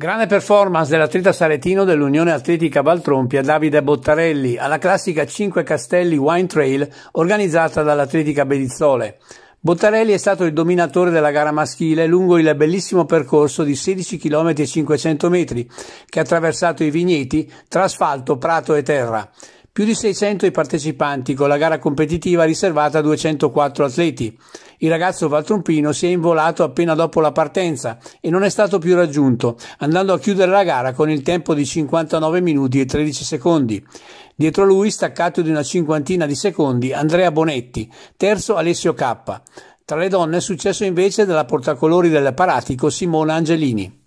Grande performance dell'atleta saletino dell'Unione Atletica Valtrompia Davide Bottarelli alla classica 5 Castelli Wine Trail organizzata dall'Atletica Bedizzole. Bottarelli è stato il dominatore della gara maschile lungo il bellissimo percorso di 16 km e 500 metri che ha attraversato i vigneti tra asfalto, prato e terra. Più di 600 i partecipanti con la gara competitiva riservata a 204 atleti. Il ragazzo valtrompino si è involato appena dopo la partenza e non è stato più raggiunto, andando a chiudere la gara con il tempo di 59 minuti e 13 secondi. Dietro lui, staccato di una cinquantina di secondi, Andrea Bonetti, terzo Alessio K. Tra le donne è successo invece della portacolori del Paratico Simona Angelini.